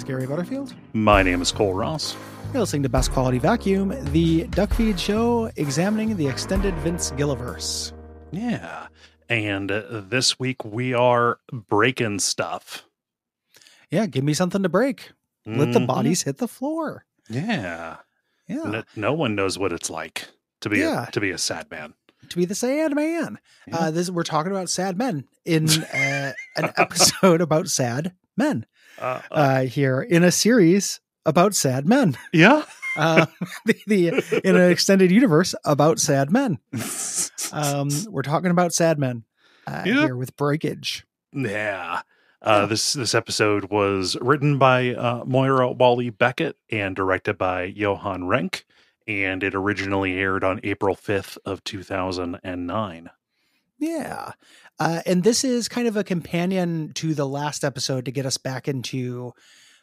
Is Gary Butterfield. My name is Cole Ross. You're listening to Best Quality Vacuum, the Duck Feed show examining the extended Vince Gilliverse. Yeah. And uh, this week we are breaking stuff. Yeah, give me something to break. Let the Mhm. bodies hit the floor. Yeah. Yeah, No, no one knows what it's like to be Yeah. a, to be a sad man. to be the sad man. Yeah. Uh, this we're talking about sad men in uh, an episode about sad men. Uh, uh, Uh, here in a series about sad men. yeah. Uh, the, the in an extended universe about sad men. Um, we're talking about sad men uh, Yeah. here with breakage. yeah. Uh, Yeah. This this episode was written by uh, Moira Walley-Beckett and directed by Johan Renck, and it originally aired on April fifth of two thousand and nine. Yeah. Uh, and this is kind of a companion to the last episode to get us back into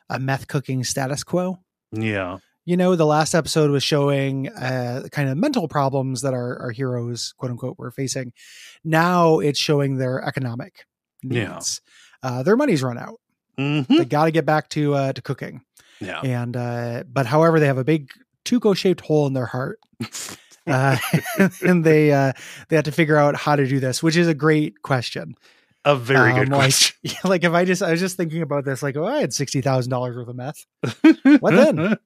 a meth cooking status quo. Yeah. You know, the last episode was showing uh, kind of mental problems that our, our heroes, quote unquote, were facing. Now it's showing their economic Yeah. needs. Uh, their money's run out. hmm They got to get back to uh, to cooking. Yeah. And uh, but however, they have a big Tuco shaped hole in their heart. Uh, and they uh, they have to figure out how to do this, which is a great question. A very good Um, like- question. like if I just I was just thinking about this, like oh, I had sixty thousand dollars worth of meth. What then?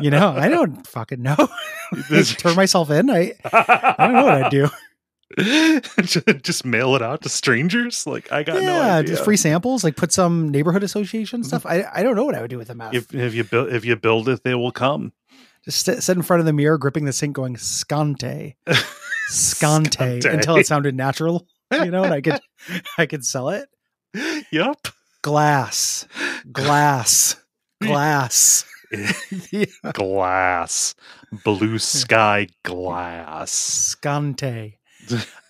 You know, I don't fucking know. Turn myself in. I I don't know what I'd do. just mail it out to strangers. Like I got no yeah, idea. just free samples. Like put some neighborhood association stuff. I I don't know what I would do with the meth. If, if you build if you build it, they will come. Just sit, sit in front of the mirror, gripping the sink, going scante, scante, Scante. until it sounded natural. You know, and I could I could sell it. Yep. Glass, glass, glass. Yeah. Glass, blue sky glass. Scante.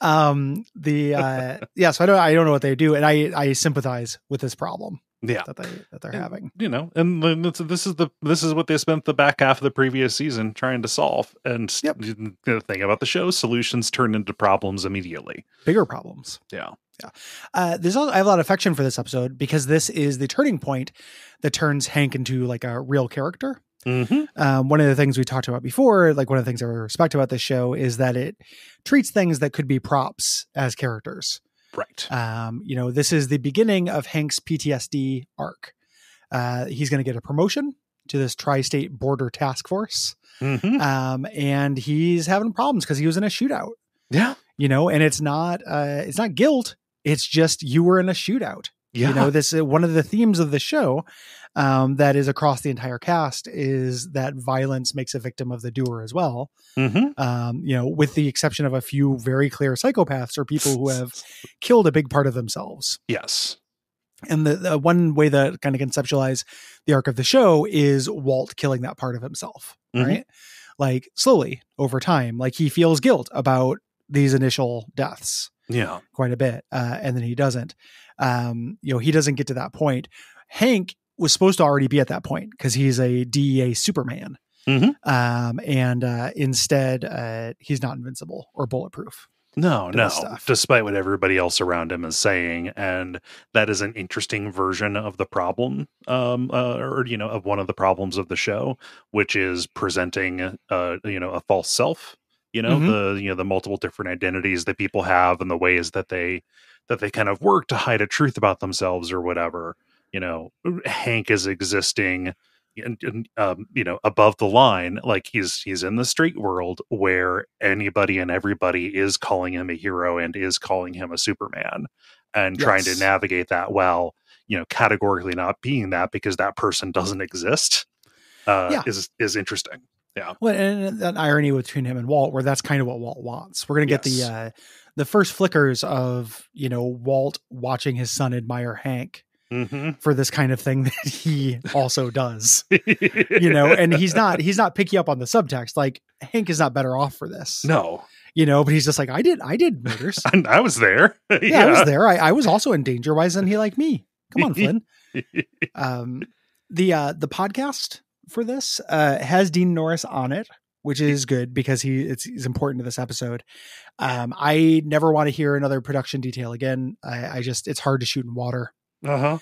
Um the uh yeah, so I don't I don't know what they do, and I I sympathize with this problem Yeah. that they that they're And, having. You know, and this is the this is what they spent the back half of the previous season trying to solve. And Yep. the thing about the show, solutions turn into problems immediately. Bigger problems. Yeah. Yeah. Uh there's also I have a lot of affection for this episode because this is the turning point that turns Hank into like a real character. Mm-hmm. um, one of the things we talked about before, like one of the things I respect about this show is that it treats things that could be props as characters. Right. Um, you know, this is the beginning of Hank's PTSD arc. Uh, he's going to get a promotion to this tri-state border task force, Mm-hmm. um, and he's having problems because he was in a shootout. Yeah. You know, and it's not uh, it's not guilt. It's just you were in a shootout Yeah. you know this uh, one of the themes of the show um, that is across the entire cast is that violence makes a victim of the doer as well mm-hmm. um, you know with the exception of a few very clear psychopaths or people who have killed a big part of themselves Yes. and the, the one way that kind of conceptualize the arc of the show is walt killing that part of himself Mhm. right like slowly over time like he feels guilt about these initial deaths Yeah. quite a bit, uh, and then he doesn't. Um, you know, he doesn't get to that point. Hank was supposed to already be at that point because he's a DEA Superman, Mhm. um, and uh, instead uh, he's not invincible or bulletproof. No, no. stuff. Despite what everybody else around him is saying, and that is an interesting version of the problem, um, uh, or you know, of one of the problems of the show, which is presenting, uh, you know, a false self. You know, Mhm. the you know the multiple different identities that people have, and the ways that they that they kind of work to hide a truth about themselves or whatever. You know, Hank is existing and, and, um, you know above the line like he's he's in the street world where anybody and everybody is calling him a hero and is calling him a superman and trying to navigate that well you know categorically not being that because that person doesn't exist uh Yeah. is is interesting Well, and an irony between him and Walt, where that's kind of what Walt wants. We're gonna get Yes. the uh, the first flickers of you know Walt watching his son admire Hank mm-hmm. for this kind of thing that he also does. you know and he's not he's not picky up on the subtext. Like hank is not better off for this. No. You know but he's just like i did i did murders. I, I was there. Yeah, i was there. I, I was also in danger. Why isn't he like me? Come on flynn. Um the uh the podcast for this uh has dean norris on it which is good because he it's he's important to this episode um i never want to hear another production detail again i i just it's hard to shoot in water uh-huh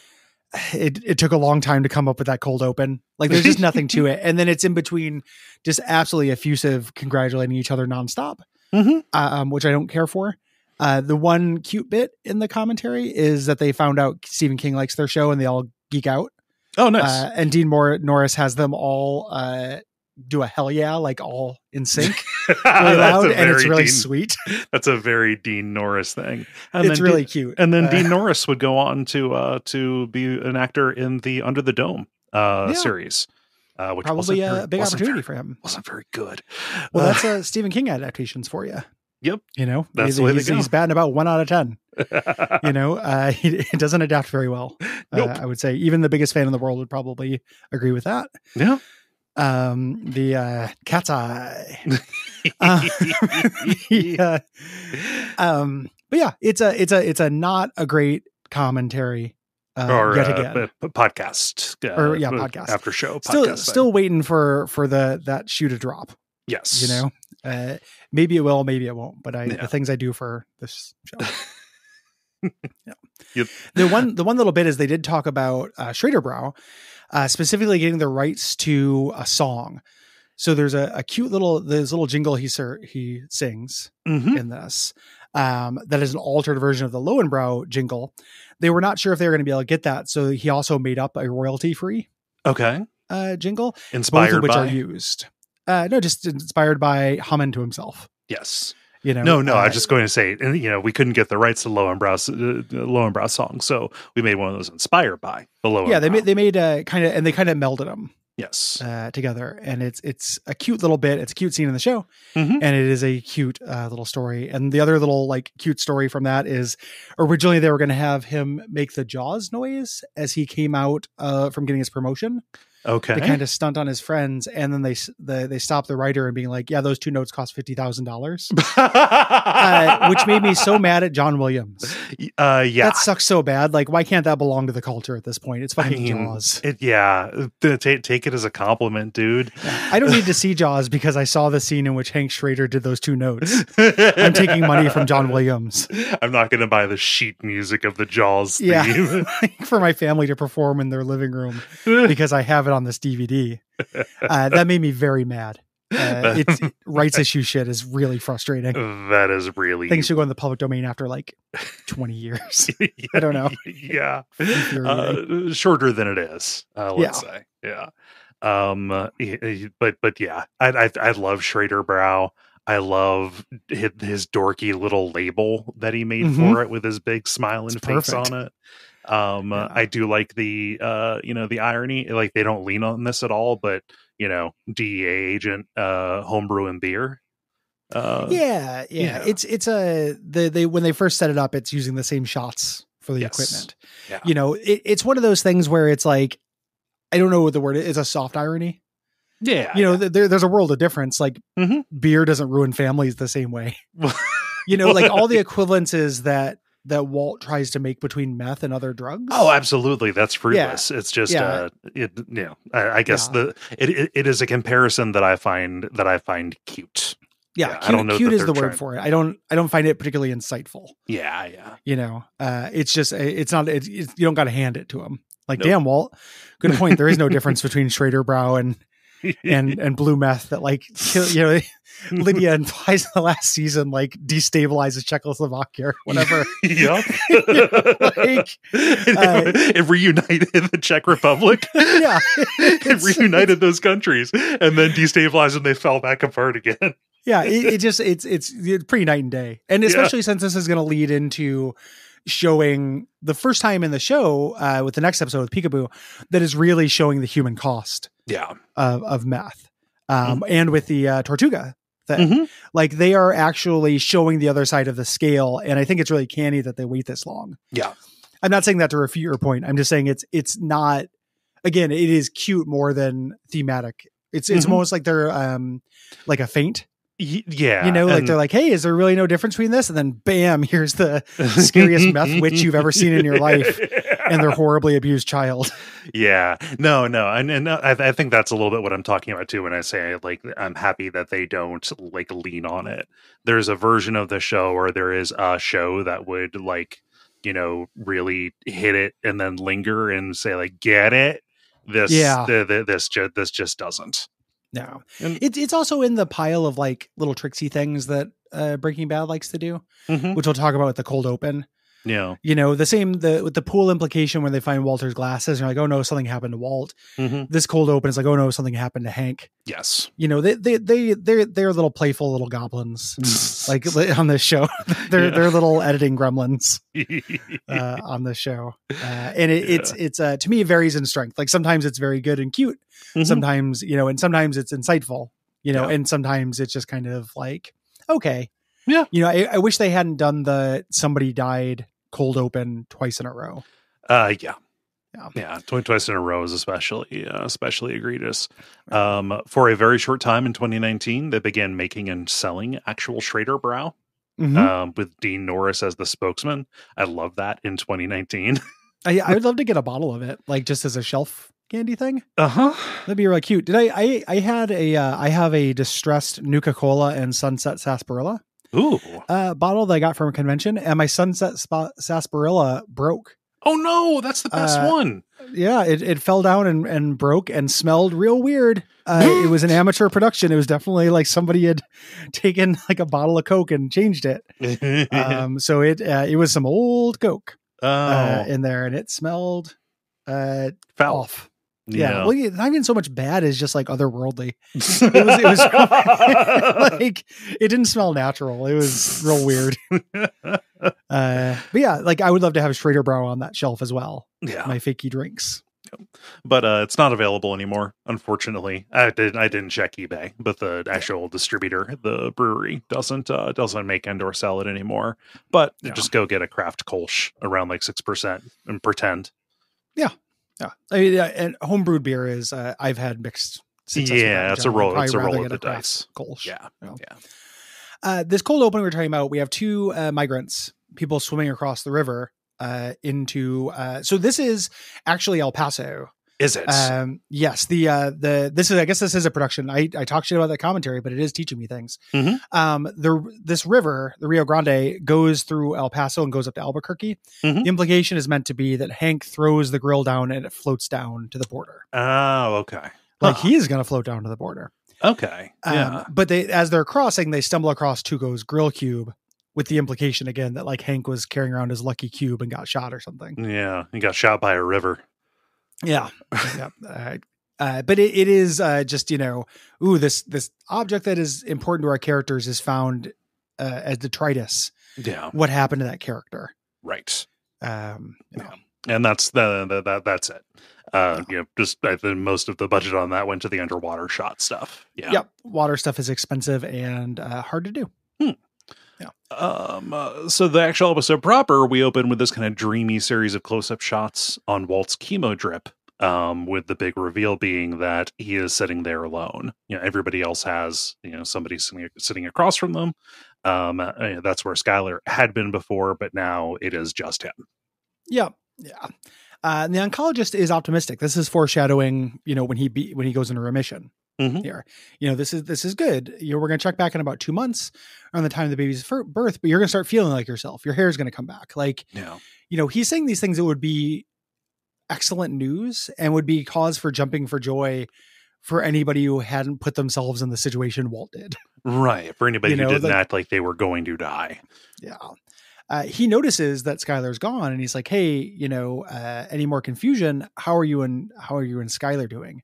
it, it took a long time to come up with that cold open. Like there's just nothing to it. And then it's in between just absolutely effusive, congratulating each other nonstop, Mhm. um, which I don't care for. Uh, the one cute bit in the commentary is that they found out Stephen King likes their show and they all geek out. Oh, nice. Uh, and Dean Moore, Norris has them all uh, do a hell yeah, like all in sync, really loud, and it's really Dean- sweet. That's a very Dean Norris thing. And it's then really Dean, cute. and then Uh, Dean Norris would go on to uh to be an actor in the Under the Dome uh Yeah. series. Uh, which probably a very- big opportunity very- for him. wasn't very good. Well, Uh, that's a Stephen King adaptations for you. Yep. You know, That's he's, the way they he's, go. he's batting about one out of ten. You know, uh, he, he doesn't adapt very well. Nope. Uh, I would say even the biggest fan in the world would probably agree with that. yeah. Um, the uh, cat's eye. Uh, yeah. Um, but yeah, it's a it's a it's a not a great commentary. Uh, or yet uh, again. p- podcast uh, Or, yeah, uh, podcast. after show still podcast thing. still waiting for for the that shoe to drop. yes You know, uh, maybe it will, maybe it won't. But I Yeah. the things I do for this show. yeah. Yep. The one the one little bit is they did talk about uh, Schraderbräu, uh, specifically getting the rights to a song. So there's a, a cute little this little jingle he sir, he sings Mhm. in this um, that is an altered version of the Löwenbräu jingle. They were not sure if they were going to be able to get that, so he also made up a royalty free okay uh, jingle, both inspired of which by are used. Uh, no, just inspired by humming to himself. yes You know, no no i uh, was just going to say you know we couldn't get the rights to low Löwenbräu's uh, Löwenbräu song so we made one of those inspired by the Löwenbräu yeah, they made they made uh, kind of and they kind of melded them yes uh, together, and it's it's a cute little bit. It's a cute scene in the show, Mhm. and it is a cute uh, little story. And the other little like cute story from that is originally they were going to have him make the Jaws noise as he came out uh, from getting his promotion okay to kind of stunt on his friends, and then they s- the, they stopped the writer and being like, "Yeah, those two notes cost fifty thousand dollars," uh, which made me so mad at John Williams. uh yeah That sucks so bad. Like, why can't that belong to the culture at this point? It's I mean, Jaws. it yeah th- take take it as a compliment dude I don't need to see Jaws because I saw the scene in which Hank Schrader did those two notes. I'm taking money from John Williams I'm not going to buy the sheet music of the Jaws Yeah. theme. for my family to perform in their living room because I have it on this DVD. Uh, that made me very mad. Uh, it's rights issue shit is really frustrating. that is really Things should go in the public domain after like 20 years. I don't know. yeah, uh, shorter than it is. Uh, let's say, yeah. Um, uh, but but yeah, I I, I love Schraderbräu. I love his, his dorky little label that he made Mhm. for it with his big smiling face perfect. on it. Um, Yeah. I do like the uh, you know, the irony. Like they don't lean on this at all, but you know, DEA agent, uh, homebrew and beer. Uh, yeah, yeah, yeah. It's it's a the they when they first set it up, it's using the same shots for the Yes. equipment. Yeah. You know, it, it's one of those things where it's like I don't know what the word is. It's a soft irony. yeah, You know, th- there, there's a world of difference. Like Mhm. beer doesn't ruin families the same way. You know, like all the equivalences that that Walt tries to make between meth and other drugs. Oh, absolutely. That's fruitless. It's just, Yeah. uh, it, you know, I, I guess Yeah. the it, it it is a comparison that I find that I find cute. yeah, yeah, I cute, don't know cute is the word trying- for it. I don't I don't find it particularly insightful. Yeah, yeah. You know, uh, it's just it's not it's, it's you don't got to hand it to him. Like, Nope. damn, Walt. Good point. There is no difference between Schraderbräu and and and blue meth that like kill, you know Lydia implies in the last season like destabilizes Czechoslovakia or whatever. yep. Like, uh, it reunited the Czech Republic. yeah, it reunited those countries and then destabilized and they fell back apart again. yeah. It, it just it's it's it's pretty night and day, and Yeah. especially since this is going to lead into showing the first time in the show uh, with the next episode with Peekaboo that is really showing the human cost Yeah. of of meth, um, and with the uh, Tortuga thing. Mhm. Like they are actually showing the other side of the scale, and I think it's really canny that they wait this long. Yeah. I'm not saying that to refute your point. I'm just saying it's it's not. Again, it is cute more than thematic. It's it's Mhm. almost like they're um like a feint. Y- yeah. You know, like they're like, hey, is there really no difference between this? And then bam, here's the scariest meth witch you've ever seen in your life and their horribly abused child. yeah no no and, and uh, I, I think that's a little bit what i'm talking about too when i say like i'm happy that they don't like lean on it there's a version of the show or there is a show that would like you know really hit it and then linger and say like get it this Yeah. the, the, this just this just doesn't No, And- it's it's also in the pile of like little tricksy things that uh, Breaking Bad likes to do, Mhm. which we'll talk about with the cold open. Yeah You know, the same the with the pool implication when they find Walter's glasses, and you're like, oh no, something happened to Walt. Mhm. This cold open is like, oh no, something happened to Hank. yes You know, they they they they're they're little playful little goblins. like on this show, they're Yeah. they're little editing gremlins uh, on the show, uh, and it, it's it's uh, to me it varies in strength. Like sometimes it's very good and cute, Mhm. sometimes you know and sometimes it's insightful you know Yeah. and sometimes it's just kind of like okay Yeah. you know I, I wish they hadn't done the somebody died cold open twice in a row Uh, yeah. Yeah. Yeah. Twi- twice in a row is especially, uh, especially egregious. Um, for a very short time in 2019, they began making and selling actual Schraderbräu, Mhm. um, with Dean Norris as the spokesman. I love that in 2019. I, I would love to get a bottle of it like just as a shelf candy thing Uh huh. that'd be really cute did i i, I had a uh, i have a distressed nuka-cola and sunset sarsaparilla Ooh. uh, bottle that i got from a convention and my sunset spa- sarsaparilla broke. Oh no, that's the best Uh, one. yeah it, it fell down and, and broke and smelled real weird. Uh, it was an amateur production. It was definitely like somebody had taken like a bottle of coke and changed it. Um, so it uh, it was some old coke oh, uh, in there and it smelled uh, foul. off yeah, well yeah, not even so much bad as just like otherworldly it was it was like it didn't smell natural it was real weird uh, but yeah like i would love to have Schraderbräu on that shelf as well yeah, my fakey drinks but uh, it's not available anymore. Unfortunately, I didn't. I didn't check eBay, but the actual distributor, the brewery, doesn't uh, doesn't make and or sell it anymore. But Yeah. just go get a craft Kolsch around like six percent and pretend. Yeah, I mean, yeah, and homebrewed beer is uh, I've had mixed. success with that Yeah, it's a roll. It's a roll of the dice. Kolsch. Yeah, Yeah. yeah. Uh, this cold open we were talking about, we have two uh, migrants, people swimming across the river uh, into. Uh, so this is actually El Paso. Is it? Um, yes, the uh, the this is I guess this is a production. I I talked shit about that commentary, but it is teaching me things. Mhm. Um, the this river, the Rio Grande, goes through El Paso and goes up to Albuquerque. Mhm. The implication is meant to be that Hank throws the grill down and it floats down to the border. oh, okay. Like Huh. he is going to float down to the border. Okay. Um, Yeah. But they, as they're crossing, they stumble across Tuco's grill cube with the implication again that like Hank was carrying around his lucky cube and got shot or something. yeah. He got shot by a river. Yeah. yeah. Uh, uh, but it, it is uh, just, you know, ooh, this, this object that is important to our characters is found uh, as detritus. Yeah. What happened to that character? Right. Um, you know. and that's the, the that that's it. Uh, you know, just I think most of the budget on that went to the underwater shot stuff. Yeah. Yep. Water stuff is expensive and uh, hard to do. Um. uh, so the actual episode proper, we open with this kind of dreamy series of close-up shots on Walt's chemo drip. Um, with the big reveal being that he is sitting there alone. You know, everybody else has you know somebody sitting sitting across from them. Um, uh, that's where Skyler had been before, but now it is just him. Yeah, yeah. Uh, the oncologist is optimistic. This is foreshadowing, you know, when he be, when he goes into remission Mhm. here. You know, this is this is good. You know, we're going to check back in about two months around the time of the baby's birth, but you're going to start feeling like yourself. Your hair is going to come back. Like, Yeah. you know, he's saying these things that would be excellent news and would be cause for jumping for joy for anybody who hadn't put themselves in the situation Walt did. Right. For anybody You know, who didn't like- act like they were going to die. Yeah. Uh, he notices that Skyler's gone and he's like, Hey, you know, uh, any more confusion? How are you and how are you and Skyler doing?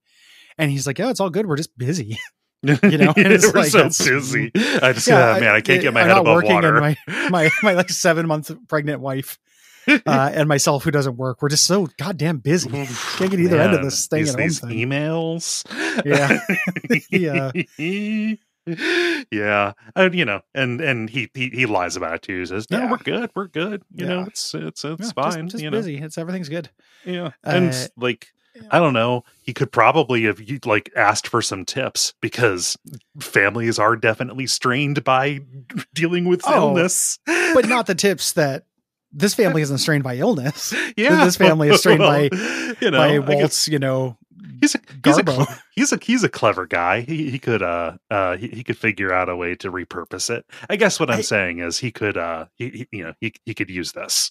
And he's like, Yeah, it's all good. We're just busy. You know, and it's we're like, so busy. I just, Yeah, uh, man, I can't I- get my I'm head above working water. my, my, my like seven month pregnant wife, uh, and myself who doesn't work. We're just so goddamn busy. Can't get either end of this thing these, at these thing. emails. Yeah. yeah. yeah. And you know, and and he, he he lies about it too. He says, No, Yeah. we're good. We're good. You know, it's it's it's Yeah, just- fine. Just, you know. busy. It's everything's good. Yeah. And Uh, like yeah. I don't know. He could probably have like asked for some tips because families are definitely strained by dealing with Oh, illness. But not the tips that this family isn't strained by illness. yeah. this family is strained by- you know, by Walt's, you know, He's a he's a, Garbo. cl- he's a he's a clever guy. He he could uh uh he, he could figure out a way to repurpose it. I guess what I'm I- saying is he could uh he, he you know he he could use this.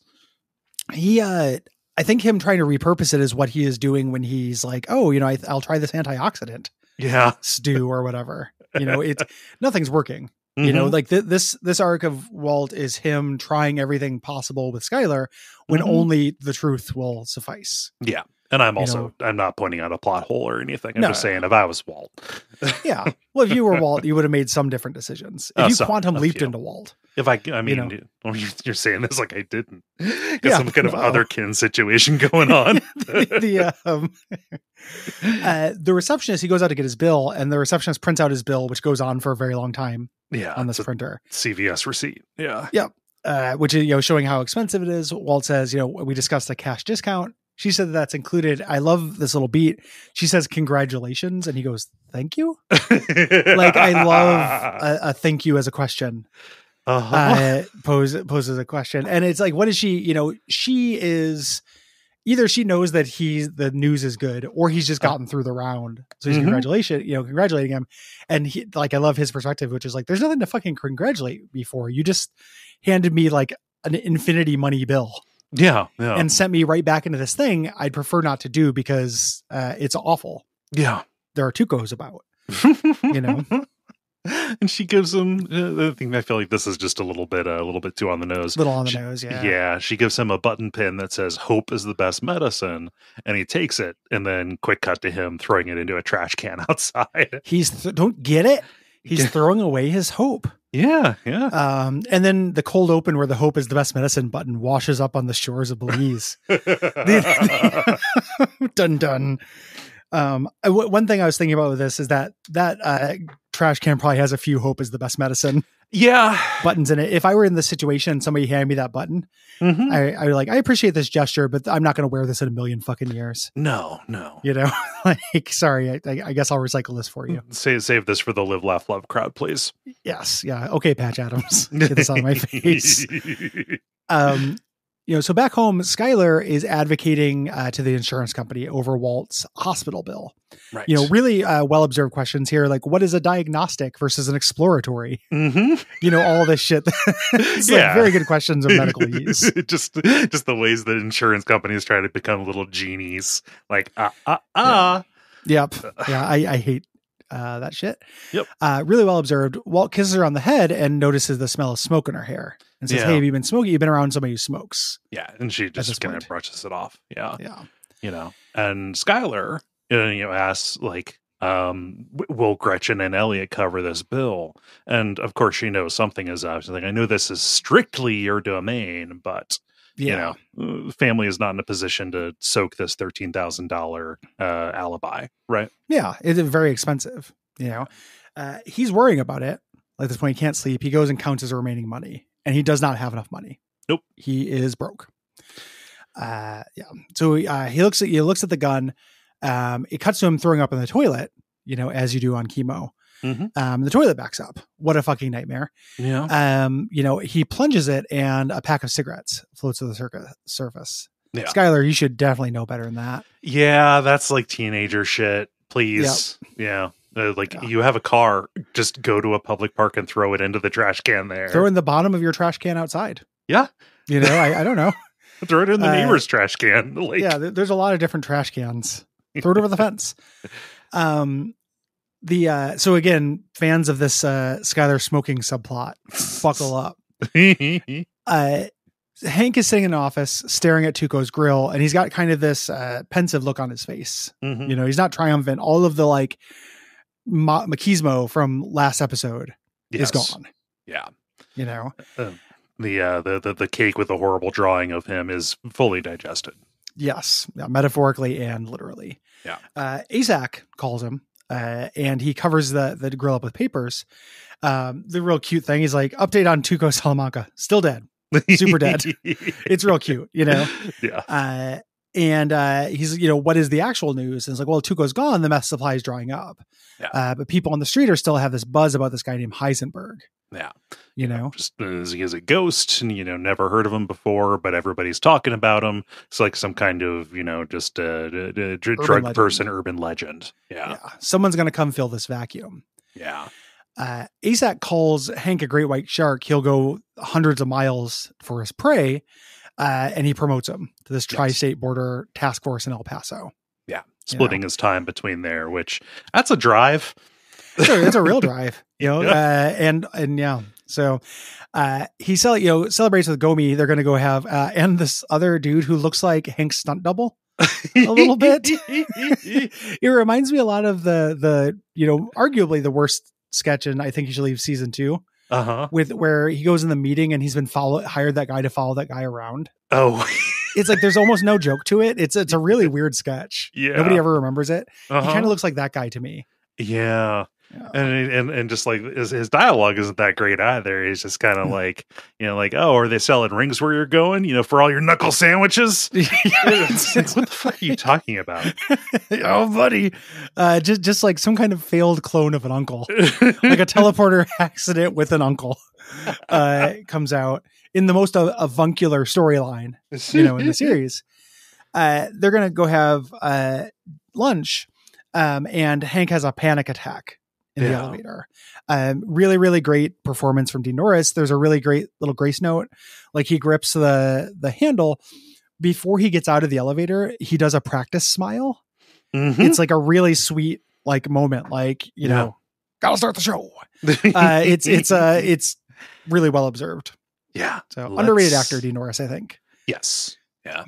he uh I think him trying to repurpose it is what he is doing when he's like, oh, you know, I, I'll try this antioxidant Yeah. stew or whatever. You know, it's nothing's working. You know, Mhm. like th- this this arc of Walt is him trying everything possible with Skyler when Mhm. only the truth will suffice. yeah. And I'm also know- I'm not pointing out a plot hole or anything. I'm No, just saying if I was Walt. Yeah. Well, if you were Walt, you would have made some different decisions. If Uh, you some, quantum leaped into Walt, If I, I mean, know. you you're saying this like I didn't. Got Yeah, some kind of no. other kin situation going on. the um, uh, the receptionist he goes out to get his bill, and the receptionist prints out his bill, which goes on for a very long time yeah, on this printer. CVS receipt. Yeah, uh, which is you know showing how expensive it is. Walt says, you know, we discussed the cash discount. She said that that's included. I love this little beat. She says, "Congratulations," and he goes, "Thank you." Like I love a, a thank you as a question. uh-huh. Uh, pose poses a question, and it's like, what is she? You know, she is either she knows that he's the news is good, or he's just gotten through the round. So he's Mhm. congratulation, you know, congratulating him. And he like I love his perspective, which is like, there's nothing to fucking congratulate me for. You just handed me like an infinity money bill yeah, yeah, and sent me right back into this thing I'd prefer not to do because uh, it's awful. yeah. There are two goes about. You know? and she gives him. Uh, I think I feel like this is just a little bit, uh, a little bit too on the nose. A Little on the She- nose, yeah. Yeah, she gives him a button pin that says "Hope is the best medicine," and he takes it. And then, quick cut to him throwing it into a trash can outside. He's th- don't get it. He's throwing away his hope. Yeah, yeah. Um, and then the cold open where the hope is the best medicine button washes up on the shores of Belize. dun dun. Um, I- w- one thing I was thinking about with this is that that uh, trash can probably has a few "hope is the best medicine" yeah. buttons in it. If I were in this situation, and somebody handed me that button, Mhm. I, I like I appreciate this gesture, but I'm not going to wear this in a million fucking years. no, no. You know, like sorry, I, I I guess I'll recycle this for you. Save save this for the live, laugh, love crowd, please. Yes, yeah, okay, Patch Adams, get this out of my face. um you know so back home skyler is advocating uh, to the insurance company over walt's hospital bill right. you know really uh, well observed questions here like what is a diagnostic versus an exploratory hmm you know all this shit it's Yeah. like very good questions of medical use just just the ways that insurance companies try to become little genies. Like ah ah ah. yep yeah i, I hate uh, that shit Yep. uh, really well observed walt kisses her on the head and notices the smell of smoke in her hair and says Yeah. hey have you been smoking you've been around somebody who smokes Yeah, and she just kind of brushes it off. Yeah. yeah you know and skyler uh, you know asks like um will gretchen and elliott cover this bill and of course she knows something is up she's like i know this is strictly your domain but yeah you know uh, family is not in a position to soak this $13000 uh alibi right Yeah, it's very expensive. You know, uh, he's worrying about it. At this point, he can't sleep. He goes and counts his remaining money, and he does not have enough money. Nope. he is broke. Uh, yeah. So uh, he looks at he looks at the gun. Um, it cuts to him throwing up in the toilet. You know, as you do on chemo. Mhm. Um, the toilet backs up. What a fucking nightmare. yeah Um, you know, he plunges it, and a pack of cigarettes floats to the circa- surface. Yeah. Skyler, you should definitely know better than that. yeah that's like teenager shit please yeah Uh, like Yeah. you have a car just go to a public park and throw it into the trash can there Throw in the bottom of your trash can outside. Yeah. You know, I, I don't know. throw it in the Uh, neighbor's trash can like yeah, there's a lot of different trash cans. Throw it over the fence. Um, the uh, so again, fans of this uh, Skyler smoking subplot, buckle up. Uh, Hank is sitting in an office staring at Tuco's grill, and he's got kind of this uh, pensive look on his face. Mhm. You know, he's not triumphant. All of the like ma- machismo from last episode Yes. is gone. Yeah. You know, The, uh, the the the cake with the horrible drawing of him is fully digested. Yes, yeah, metaphorically and literally. Yeah. Uh, ASAC calls him, uh, and he covers the the grill up with papers. Um, the real cute thing is like update on Tuco Salamanca, still dead. Super dead. It's real cute, you know. yeah. Uh, and uh, he's, you know, what is the actual news? And it's like, well, Tuco's gone. The mess supply is drying up. Yeah. Uh, but people on the street are still have this buzz about this guy named Heisenberg. Yeah. You know, Just is he is a ghost, and you know, never heard of him before, but everybody's talking about him. It's like some kind of you know, just a, a, a dr- drug legend. person, urban legend. Yeah. yeah, someone's gonna come fill this vacuum. Yeah. uh, ASAC calls Hank a great white shark. He'll go hundreds of miles for his prey. uh, and he promotes him to this tri-state border task force in El Paso. Yeah, splitting his time between there, which that's a drive. It's a, it's a real drive, you know, Yeah. uh, and and yeah. So uh, he cel- you know celebrates with Gomie. They're going to go have uh, and this other dude who looks like Hank's stunt double. a little bit. it reminds me a lot of the the you know arguably the worst sketch in I think you should leave season two uh huh. with where he goes in the meeting and he's been follow hired that guy to follow that guy around. Oh, It's like there's almost no joke to it. It's it's a really weird sketch. yeah. Nobody ever remembers it. uh He kind of looks like that guy to me. yeah. Yeah. And, and and just like his, his dialogue isn't that great either. He's just kind of like you know, like oh, are they selling rings where you're going? You know, for all your knuckle sandwiches. It's what the fuck are you talking about? oh, buddy, uh, just just like some kind of failed clone of an uncle, like a teleporter accident with an uncle, uh, comes out in the most av- avuncular storyline, you know, in the series. Uh, they're gonna go have uh, lunch, um, and Hank has a panic attack in the elevator. Um, really, really great performance from Dean Norris. There's a really great little grace note, like he grips the the handle before he gets out of the elevator. He does a practice smile Mhm. it's like a really sweet like moment like you Yeah. know gotta start the show uh it's it's uh it's really well observed yeah. so underrated Let's- actor dean norris i think Yes. Yeah.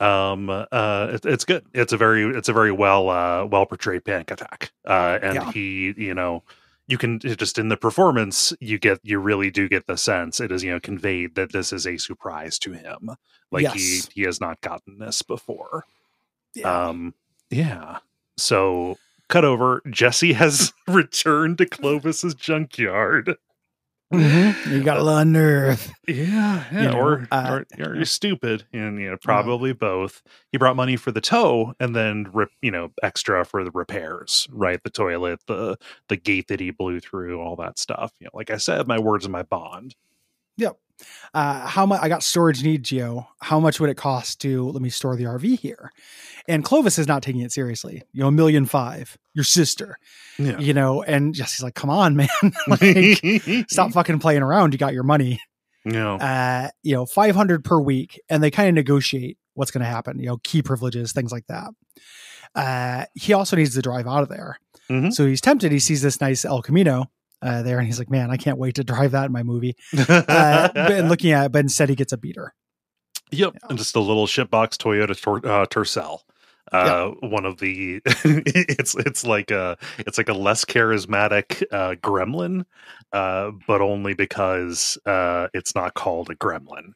Um uh it, it's good. It's a very it's a very well uh well portrayed panic attack. Uh and Yeah. he, you know, you can just in the performance you get you really do get the sense it is, you know, conveyed that this is a surprise to him. Like Yes. he he has not gotten this before. yeah Um yeah. So cut over Jesse has returned to Clovis's junkyard. Mhm. you got a lot of nerve Yeah, yeah, You know, or, uh, or or you're stupid, and you know probably both. He brought money for the tow, and then rip, you know, extra for the repairs, right? The toilet, the the gate that he blew through, all that stuff. You know, like I said, my words and my bond. Uh how much i got storage need geo how much would it cost to let me store the rv here? And clovis is not taking it seriously. You know a million five your sister. Yeah, you know and jesse's like come on man. Like, stop fucking playing around. You got your money. No, uh, you know, 500 per week, and they kind of negotiate what's going to happen, you know, key privileges, things like that. Uh, he also needs to drive out of there. Mhm. So he's tempted. He sees this nice El Camino uh, there, and he's like, man, I can't wait to drive that in my movie. Uh, and looking at it, but instead he gets a beater. Yep, Yeah. and just a little shitbox Toyota Tor- uh, Tercel. Uh, one of the it's it's like a it's like a less charismatic uh, gremlin, uh, but only because uh, it's not called a gremlin.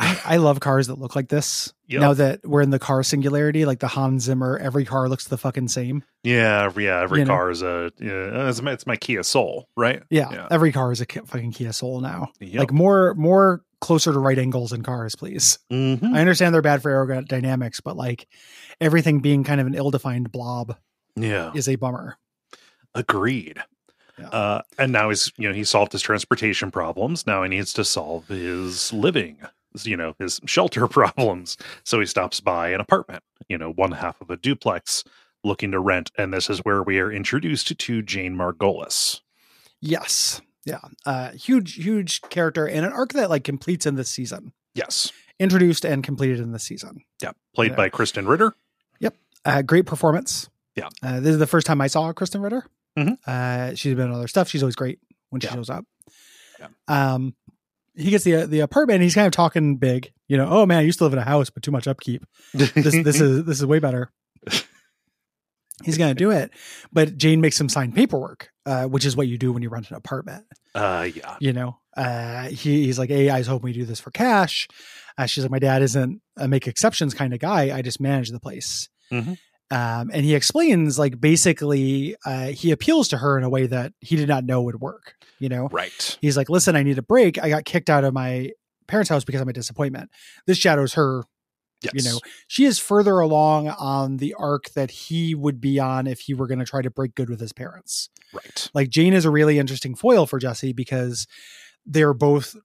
I, I love cars that look like this. Yep. Now that we're in the car singularity, like the Hans Zimmer, every car looks the fucking same. Yeah, yeah. Every You know? car is a yeah. It's my, it's my Kia Soul, right? Yeah, Yeah. every car is a ki- fucking Kia Soul now. Yep. Like more, more closer to right angles in cars, please. Mhm. I understand they're bad for aerodynamics, but like everything being kind of an ill-defined blob yeah, is a bummer. agreed. Yeah. Uh, and now he's you know he solved his transportation problems. Now he needs to solve his living, you know, his shelter problems. So he stops by an apartment, you know, one half of a duplex, looking to rent. And this is where we are introduced to Jane Margolis. Yes. Yeah. Uh huge, huge character and an arc that like completes in this season. Yes, Introduced and completed in this season. yeah, played by Krysten Ritter. Uh great performance. Yeah. Uh, this is the first time I saw Krysten Ritter. Mhm. Uh she's been in other stuff. She's always great when she Yeah. shows up. Yeah. Um he gets the the apartment and he's kind of talking big, you know, oh man, I used to live in a house, but too much upkeep. This this is this is way better. He's gonna do it. But Jane makes him sign paperwork, uh, which is what you do when you rent an apartment. uh, yeah, you know uh he, he's like hey i was hoping we do this for cash uh, she's like my dad isn't a make exceptions kind of guy i just manage the place Mhm. Um and he explains like basically uh he appeals to her in a way that he did not know would work you know right. he's like listen i need a break i got kicked out of my parents house because i'm a disappointment this shadows her Yes. you know she is further along on the arc that he would be on if he were going to try to break good with his parents right. like Jane is a really interesting foil for Jesse because they're both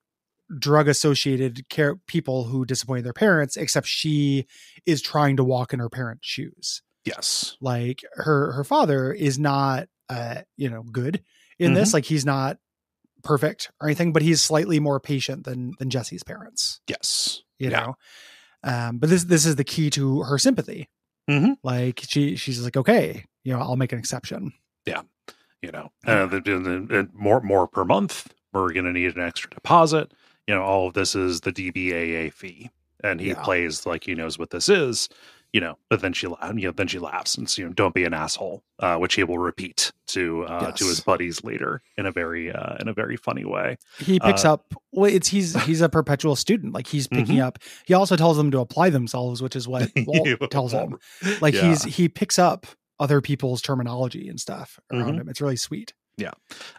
drug associated care people who disappointed their parents, except she is trying to walk in her parents' shoes. Yes. Like her her father is not uh, you know, good in this. Like he's not perfect or anything, but he's slightly more patient than than Jesse's parents. Yes. you Yeah. know. Um, but this this is the key to her sympathy. Mhm. Like she she's like, okay, you know, I'll make an exception. Yeah. You know, uh, the, the, the- more more per month. We're going to need an extra deposit. You know, all of this is the DBAA fee, and he Yeah. plays like he knows what this is. You know, but then she, you know, then she laughs and says, you know, don't be an asshole, uh, which he will repeat to uh, to his buddies later in a very uh, in a very funny way. He picks Uh, up well, it's he's he's a perpetual student. Like he's picking Mm-hmm. up. He also tells them to apply themselves, which is what Walt tells him. Like Yeah. he's he picks up other people's terminology and stuff around Mhm. him. It's really sweet. Yeah.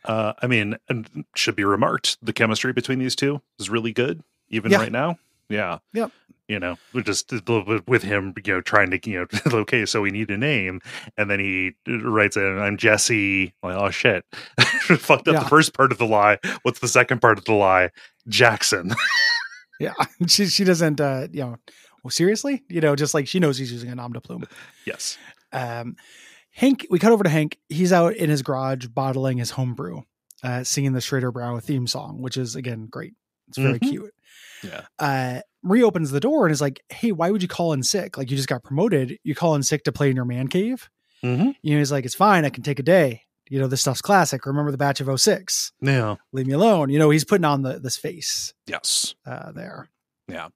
Uh, I mean, and should be remarked, the chemistry between these two is really good, even Yeah. right now. Yeah. Yep. You know, just bit with him, you know, trying to, you know, okay, so we need a name, and then he writes in, "I'm Jesse." Like, oh shit, fucked up Yeah. the first part of the lie. What's the second part of the lie? Jackson. Yeah, she she doesn't. uh You know, well, seriously, you know, just like she knows he's using a nom de plume. yes. Um, Hank, we cut over to Hank. He's out in his garage bottling his homebrew, uh, singing the Schraderbräu theme song, which is again great. It's very Mhm. cute. Yeah. Uh, Marie opens the door and is like, "Hey, why would you call in sick? Like you just got promoted. You call in sick to play in your man cave." Mm-hmm. You know, he's like, "It's fine. I can take a day. You know, this stuff's classic. Remember the batch of 06. Yeah. Leave me alone." You know, he's putting on the this face Yes. uh, there. Yeah.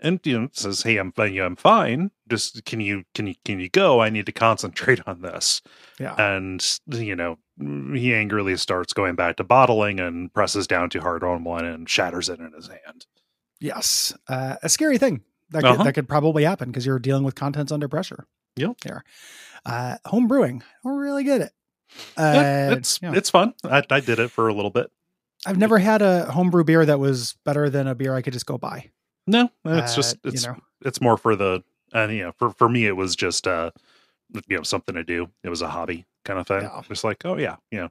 And you know, says, "Hey, I'm fine. I'm fine. Just can you can you can you go? I need to concentrate on this." Yeah. and you know he angrily starts going back to bottling and presses down too hard on one and shatters it in his hand Yes, uh, a scary thing that could, Uh-huh. that could probably happen because you're dealing with contents under pressure. Yep. There, uh, home brewing. We're really good at. Uh, it's yeah. it's fun I, I did it for a little bit I've never had a homebrew beer that was better than a beer I could just go buy. no it's Uh, just it's you know, it's more for the and you know for for me it was just uh you know something to do it was a hobby kind of thing Yeah. just like oh yeah you know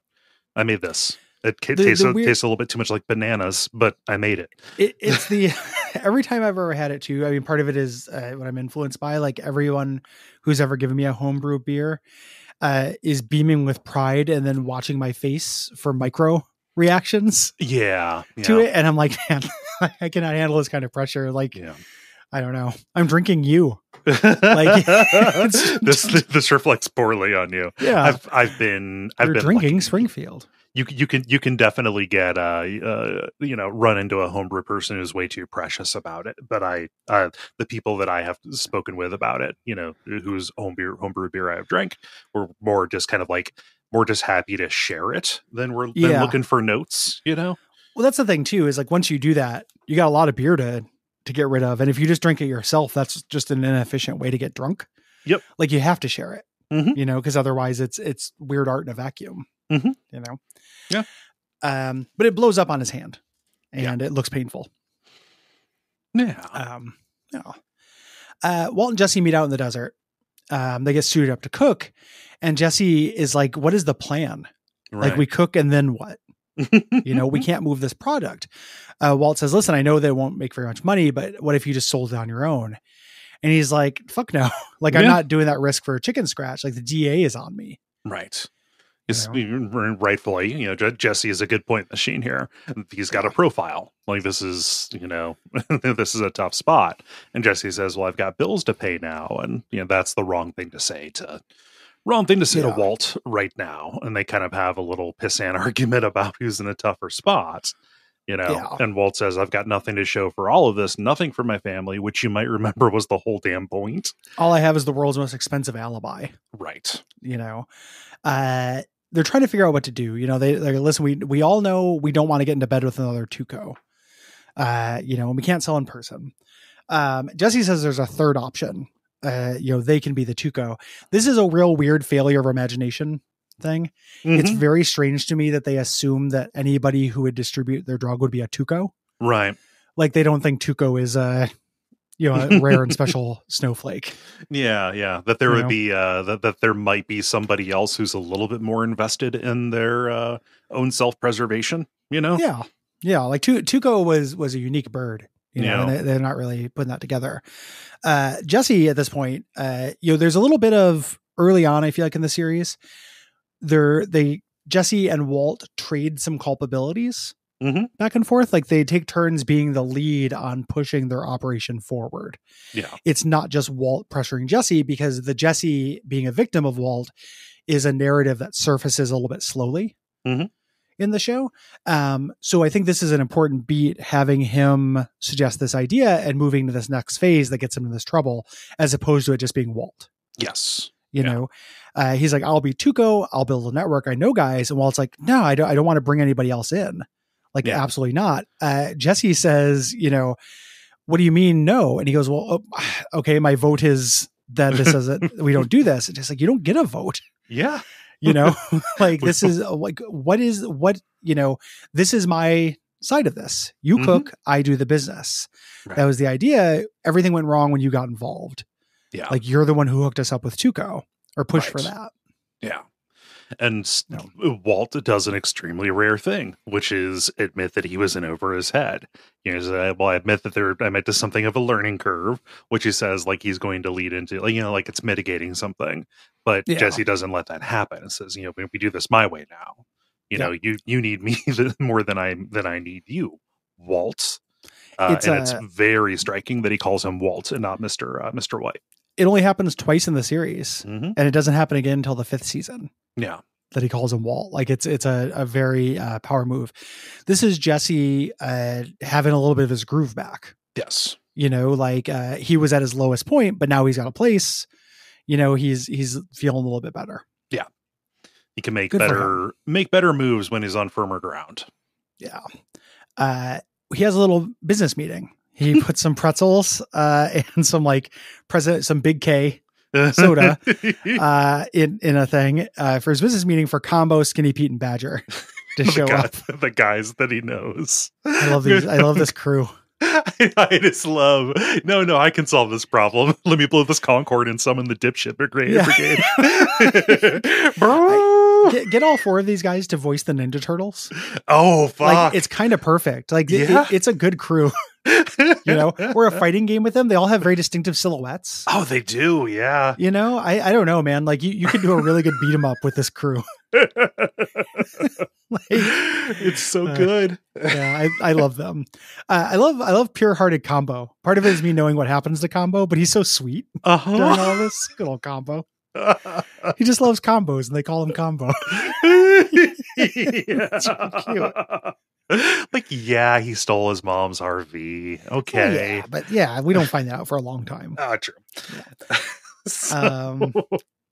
i made this it The- tastes, the a- weird- tastes a little bit too much like bananas but i made it it, it's the every time I've ever had it too. I mean, part of it is uh, what I'm influenced by. Like everyone who's ever given me a homebrew beer uh, is beaming with pride, and then watching my face for micro reactions yeah, to it, and I'm like, man, I cannot handle this kind of pressure. Like, yeah I don't know. I'm drinking you. like this this reflects poorly on you Yeah, i've i've been i've you're been drinking. Springfield. You you can you can definitely get uh, uh you know run into a homebrew person who's way too precious about it but i uh the people that i have spoken with about it you know whose home beer homebrew beer i have drank were more just kind of like more just happy to share it than we're than looking for notes you know Well, that's the thing too. Is like once you do that, you got a lot of beer to to get rid of, and if you just drink it yourself, that's just an inefficient way to get drunk. Yep. Like you have to share it. Mhm. You know, because otherwise it's it's weird art in a vacuum. Mhm. You know. Yeah. Um, but it blows up on his hand, Yeah. and it looks painful. yeah Um, yeah. Uh, Walt and Jesse meet out in the desert. Um, they get suited up to cook, and Jesse is like, "What is the plan? Like we cook and then what? you know, we can't move this product." Uh, Walt says, "Listen, I know they won't make very much money, but what if you just sold it on your own?" And he's like, "Fuck no! Like I'm not doing that risk for a chicken scratch. Like the DA is on me." right You It's rightfully, you know, Jesse is a good point machine here. He's got a profile. Like this is, you know, this is a tough spot. And Jesse says, "Well, I've got bills to pay now," and you know that's the wrong thing to say to wrong thing to say Yeah. to Walt right now. And they kind of have a little pissant argument about who's in a tougher spot. You know, Yeah. and Walt says, "I've got nothing to show for all of this, nothing for my family," which you might remember was the whole damn point. All I have is the world's most expensive alibi. Right. you know uh they're trying to figure out what to do you know they they're listen we we all know we don't want to get into bed with another tuco uh you know and we can't sell in person um jesse says there's a third option uh you know they can be the tuco this is a real weird failure of imagination thing it's Mhm. very strange to me that they assume that anybody who would distribute their drug would be a tuco right. like they don't think tuco is a you know a rare and special snowflake Yeah, yeah. That there You would know? be uh that, that there might be somebody else who's a little bit more invested in their uh own self-preservation, you know? Yeah, yeah. Like Tu- Tuco was was a unique bird. You know, Yeah. and they, they're not really putting that together. Uh, Jesse at this point, uh, you know, there's a little bit of early on. I feel like in the series, there they Jesse and Walt trade some culpabilities. Mhm. back and forth. Like they take turns being the lead on pushing their operation forward. Yeah. It's not just Walt pressuring Jesse because the Jesse being a victim of Walt is a narrative that surfaces a little bit slowly Mhm. in the show. Um, so I think this is an important beat having him suggest this idea and moving to this next phase that gets him in this trouble, as opposed to it just being Walt. Yes. You Yeah. know, uh, he's like, "I'll be Tuco. I'll build a network. I know guys." And Walt's like, "No, I don't. I don't want to bring anybody else in. Like, Yeah. absolutely not." Uh, Jesse says, "You know, what do you mean no?" And he goes, "Well, oh, okay, my vote is that this doesn't. we don't do this." And just like you don't get a vote. Yeah. You know, like this is uh, like what is what you know. This is my side of this. You Mhm. cook, I do the business. Right. That was the idea. Everything went wrong when you got involved. Yeah. Like you're the one who hooked us up with Tuco or pushed for that. Yeah. And No. Walt does an extremely rare thing, which is admit that he was in over his head. You know, so, well, I admit that there, I meant to something of a learning curve, which he says like he's going to lead into, like, you know, like it's mitigating something. But Yeah. Jesse doesn't let that happen. It says, you know, we, we do this my way now. You Yeah. know, you you need me more than I than I need you, Walt. Uh, It's, and uh, it's very striking that he calls him Walt and not Mister uh, Mister White. It only happens twice in the series, hmm and it doesn't happen again until the fifth season Yeah, that he calls him Walt. Like it's it's a, a very uh, power move. This is Jesse uh, having a little bit of his groove back. yes, You know, like uh, he was at his lowest point, but now he's got a place. You know, he's he's feeling a little bit better. Yeah, he can make Good better make better moves when he's on firmer ground. Yeah. Uh, he has a little business meeting. He put some pretzels uh, and some like president some big K Soda. uh, in in a thing uh, for his business meeting for Combo, Skinny Pete, and Badger to the, show guy- up. the guys that he knows. I love these. I love this crew. I just love. No, no, I can solve this problem. Let me blow this Concord and summon the dipshit brigade. Yeah. brigade. Bro. Get, get all four of these guys to voice the Ninja Turtles. oh fuck! Like it's kind of perfect. Like Yeah. it- it's a good crew. You know, we're a fighting game with them. They all have very distinctive silhouettes. oh, they do. Yeah. You know, I, I don't know, man. Like you, you could do a really good beat 'em up with this crew. Like, it's so uh, good. yeah, I, I love them. Uh, I love I love pure hearted combo. Part of it is me knowing what happens to combo, but he's so sweet Uh during all this. Good old combo. He just loves combos, and they call him combo. yeah. Like, yeah, he stole his mom's RV. Okay. yeah, but yeah, we don't find that out for a long time. Ah, true. So, Um,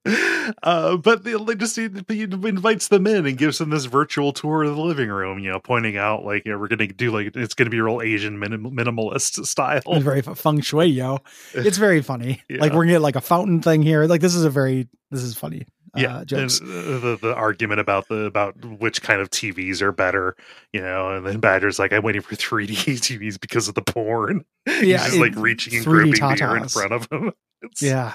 uh, but the, like, just he, he invites them in and gives them this virtual tour of the living room. You know, pointing out like, you know, we're gonna do like it's gonna be real Asian minim- minimalist style. It's very feng shui, yo. It's very funny. Like we're gonna get like a fountain thing here. Like this is a very this is funny. yeah, uh, and, uh, the the argument about the about which kind of TVs are better, you know, and then Badger's like, I'm waiting for 3D TVs because of the porn. He's Yeah, just it- like reaching and 3D gripping beer in front of him. It's, Yeah,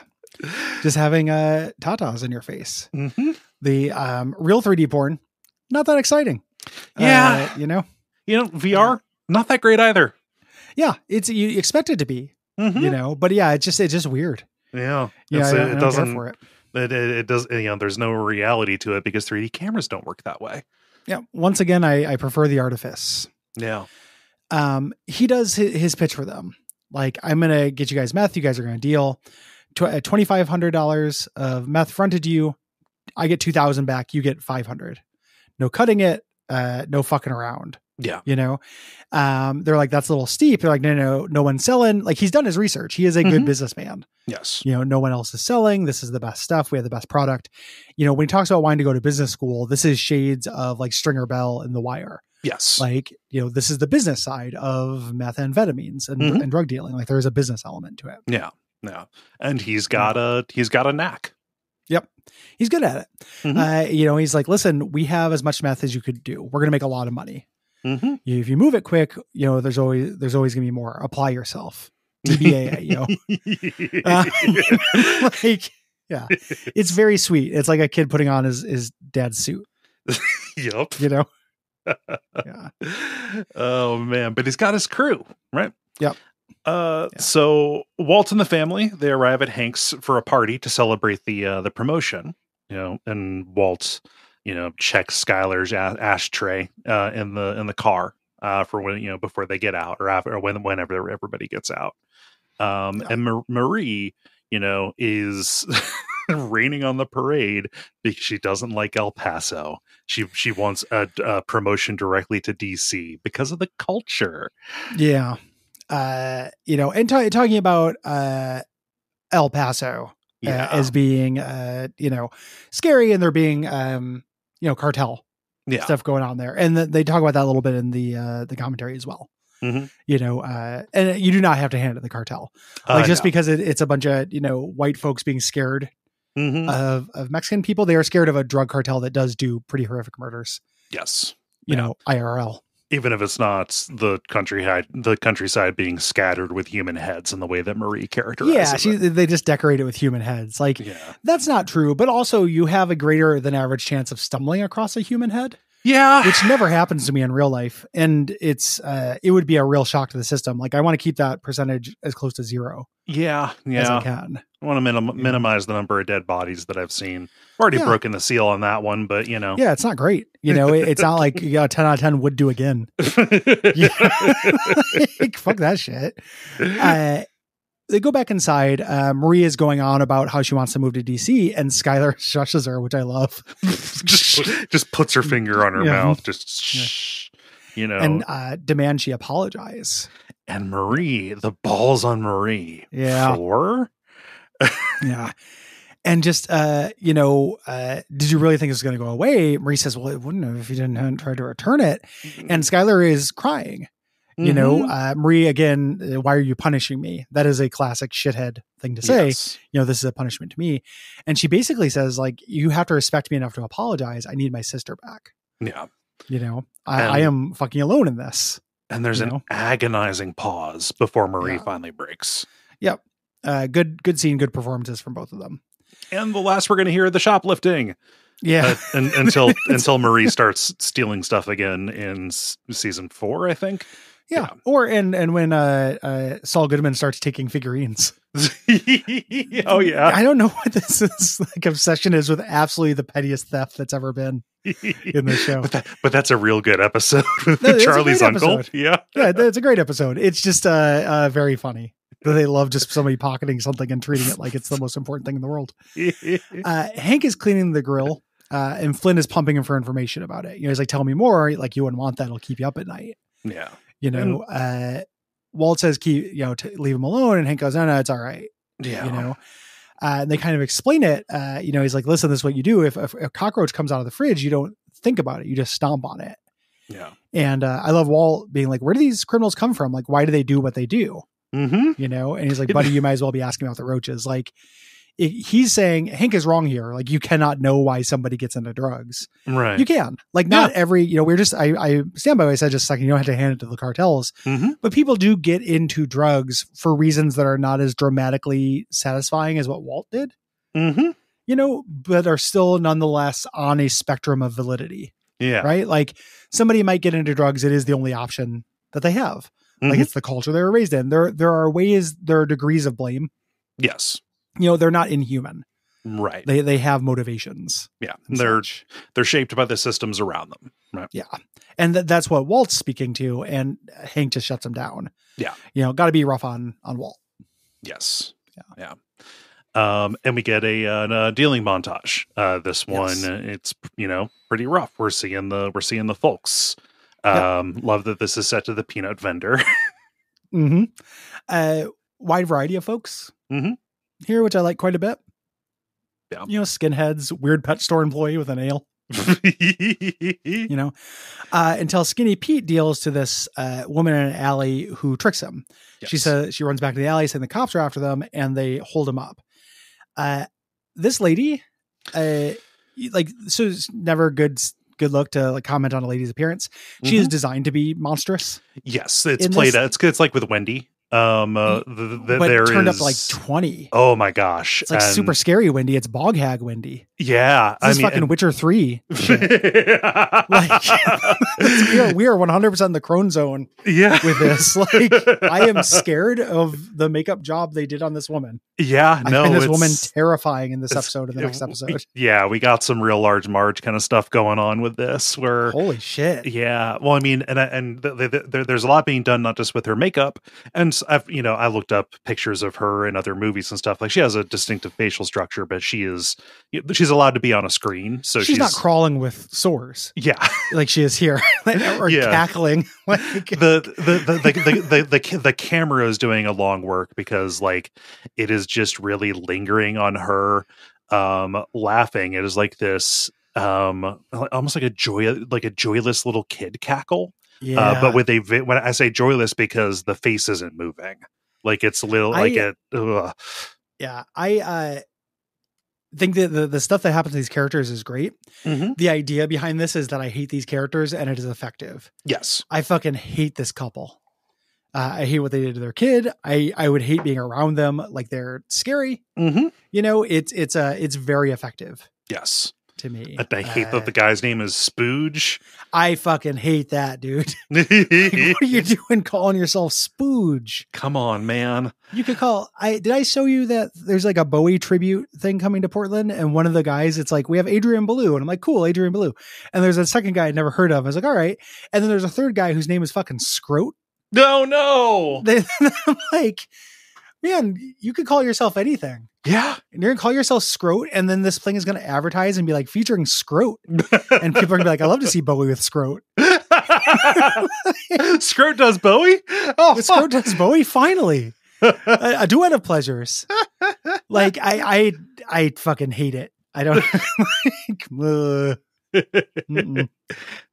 just having uh tatas in your face. Mhm. The um real 3D porn, not that exciting. Yeah. Uh, you know. you know, VR not that great either. Yeah, it's you expect it to be, Mhm. you know, but yeah, it's just it's just weird. Yeah, Yeah, I, it, don't- I don't doesn't. for it. It, it, it does. You know, there's no reality to it because 3D cameras don't work that way. Yeah, once again, I I prefer the artifice. Yeah. um he does his, his pitch for them like i'm gonna get you guys meth you guys are gonna deal Uh, $2500 of meth fronted to you i get 2000 back you get 500 no cutting it uh no fucking around. Yeah. you know? Um they're like that's a little steep. They're like no no no one's selling. Like he's done his research. He is a good Mhm. businessman. Yes. you know no one else is selling. This is the best stuff. We have the best product. You know when he talks about wanting to go to business school this is shades of like stringer bell and the wire. Yes. like you know this is the business side of methamphetamines and, Mhm. and drug dealing. Like there's a business element to it. Yeah. Yeah. And he's got a he's got a knack. Yep, he's good at it Mhm. uh, you know he's like listen we have as much meth as you could do we're gonna make a lot of money Mm-hmm. If you move it quick you know there's always there's always gonna be more apply yourself dbaa you know Uh, like yeah it's very sweet it's like a kid putting on his his dad's suit yep. you know yeah Oh man, but he's got his crew, right? Yep. Uh, Yeah. so Walt and the family they arrive at Hank's for a party to celebrate the uh, the promotion. You know, and Walt, you know, checks Skyler's ashtray uh, in the in the car uh, for when you know before they get out or after or when whenever everybody gets out. Um, Yeah. and Mar- Marie, you know, is raining on the parade because she doesn't like El Paso. She she wants a, a promotion directly to DC because of the culture. Yeah. Uh, you know, and ta- talking about uh, El Paso uh, as being, uh, you know, scary and there being, um, you know, cartel yeah, stuff going on there. And th- they talk about that a little bit in the uh, the commentary as well. Mhm. You know, uh, and you do not have to hand it the cartel, like Uh, just no. because it, it's a bunch of you know white folks being scared Mhm. of of Mexican people. They are scared of a drug cartel that does do pretty horrific murders. yes. You Yeah. know, IRL. Even if it's not the countryside the countryside being scattered with human heads in the way that Marie characterizes Yeah, she, they just decorate it with human heads. Like Yeah. that's not true, but also you have a greater than average chance of stumbling across a human head, Yeah. which never happens to me in real life, and it's uh, it would be a real shock to the system. Like I want to keep that percentage as close to zero yeah. as I Yeah. can. I want to minim- minimize the number of dead bodies that I've seen. I've already Yeah. broken the seal on that one, but you know. Yeah, it's not great. You know, it, it's not like you got ten out of ten would do again. Like, fuck that shit. Uh, they go back inside. Uh, Marie is going on about how she wants to move to DC, and Skyler shushes her, which I love. just, just puts her finger on her Yeah. mouth. Just shh. You know. and uh, demands she apologize. And Marie, the balls on Marie. Yeah. For? Yeah. And just, uh, you know, uh, did you really think it was going to go away? Marie says, well, it wouldn't have if you didn't hadn't to return it. And Skyler is crying. You know, Mhm. uh, Marie, again, uh, why are you punishing me? That is a classic shithead thing to say. Yes. You know, this is a punishment to me. And she basically says, like, you have to respect me enough to apologize. I need my sister back. Yeah. You know, I, And- I am fucking alone in this. And there's an know? agonizing pause before Marie Yeah. finally breaks. Uh, good, good scene, good performances from both of them. And the last we're going to hear the shoplifting Yeah. uh, un- until until Marie starts stealing stuff again in s- season four, I think. Yeah. Or, and, and when, uh, uh, Saul Goodman starts taking figurines. oh yeah, I don't know what this is like obsession is with absolutely the pettiest theft that's ever been in the show. but, that, but that's a real good episode with No, Charlie's uncle. episode. Yeah, yeah, it's a great episode. It's just uh, uh very funny. that They love just somebody pocketing something and treating it like it's the most important thing in the world. Uh, Hank is cleaning the grill, uh, and Flynn is pumping him for information about it. You know, he's like, "Tell me more." Like, you wouldn't want that; it'll keep you up at night. yeah, You know, uh, Walt says, "Keep you know, to leave him alone," and Hank goes, "No, no, it's all right." yeah. You know, uh, and they kind of explain it. Uh, you know, he's like, "Listen, this is what you do. If, if a cockroach comes out of the fridge, you don't think about it; you just stomp on it." yeah. And uh, I love Walt being like, "Where do these criminals come from? Like, why do they do what they do?" Mm-hmm. You know? And he's like, "Buddy, you might as well be asking about the roaches." Like, it, he's saying Hank is wrong here. Like, you cannot know why somebody gets into drugs. Right. You can. Like, not every. You know, we're just. I, I stand by what I said just a second. You don't have to hand it to the cartels, mm-hmm. but people do get into drugs for reasons that are not as dramatically satisfying as what Walt did. Mm-hmm. You know, but are still nonetheless on a spectrum of validity. Yeah. Right? Like, somebody might get into drugs. It is the only option that they have. like Mhm. it's the culture they were raised in. There there are ways, there are degrees of blame. yes. You know, they're not inhuman. Right. They they have motivations. yeah. They're such. they're shaped by the systems around them. Right. yeah, and th- that's what Walt's speaking to, and Hank just shuts him down. Yeah. you know, got to be rough on on Walt. Yes. Yeah. Um, and we get a, uh, a dealing montage. Uh, this one, Yes. it's you know pretty rough. We're seeing the we're seeing the folks. Yep. Um, love that this is set to the peanut vendor. Mm-hmm. Uh, wide variety of folks Mhm. Here, which I like quite a bit. Yeah. you know, skinheads, weird pet store employee with a nail. you know, uh, until Skinny Pete deals to this uh, woman in an alley who tricks him. She says she runs back to the alley, saying the cops are after them, and they hold him up. Uh, this lady, uh, like, so it's never good good look to like comment on a lady's appearance. She is Mhm. designed to be monstrous. Yes, it's played. this- It's it's like with Wendy. Um, uh, th- th- but there turned is- up like 20. Oh my gosh! It's like And- super scary Wendy. It's bog hag Wendy. Yeah, This is mean, fucking and- Witcher 3. like we are we are 100% in the crone zone yeah, with this. Like I am scared of the makeup job they did on this woman. yeah. I No, find this woman terrifying in this episode and the next episode. Yeah, we got some real large Marge kind of stuff going on with this. Where Holy shit. Yeah, well, I mean, and and th- th- th- there, there's a lot being done, not just with her makeup, and I've you know I looked up pictures of her in other movies and stuff. Like she has a distinctive facial structure, but she is she's allowed to be on a screen, so she's, she's, not crawling with sores yeah. like she is here or Yeah. cackling. Like the the the the, the, the, the, ca- the camera is doing a long work because like it is just really lingering on her um laughing it is like this um almost like a joy like a joyless little kid cackle yeah. uh, but with a when I say joyless because the face isn't moving, like it's a little like I- it. Ugh. yeah, I uh think that the, the stuff that happens to these characters is great. The idea behind this is that I hate these characters and it is effective. Yes, I fucking hate this couple. Uh, I hate what they did to their kid. I I would hate being around them. Like they're scary. mm-hmm. You know, it's it's uh it's very effective yes. To me. I hate Uh, that the guy's name is Spooge. I fucking hate that, dude. what are you doing calling yourself Spooge? Come on, man. You could call I did I show you that there's like a Bowie tribute thing coming to Portland and one of the guys it's like we have Adrian Belew and I'm like cool Adrian Belew. and there's a second guy I'd never heard of I was like all right and then there's a third guy whose name is fucking Scroat No, no. Then I'm like man you could call yourself anything Yeah. and you're gonna call yourself Scroat and then this thing is gonna advertise and be like featuring Scroat and people are gonna be like I love to see Bowie with Scroat Scroat does Bowie. Oh, Scroat does Bowie finally a, a duet of pleasures. Like I, I, I fucking hate it. I don't. like,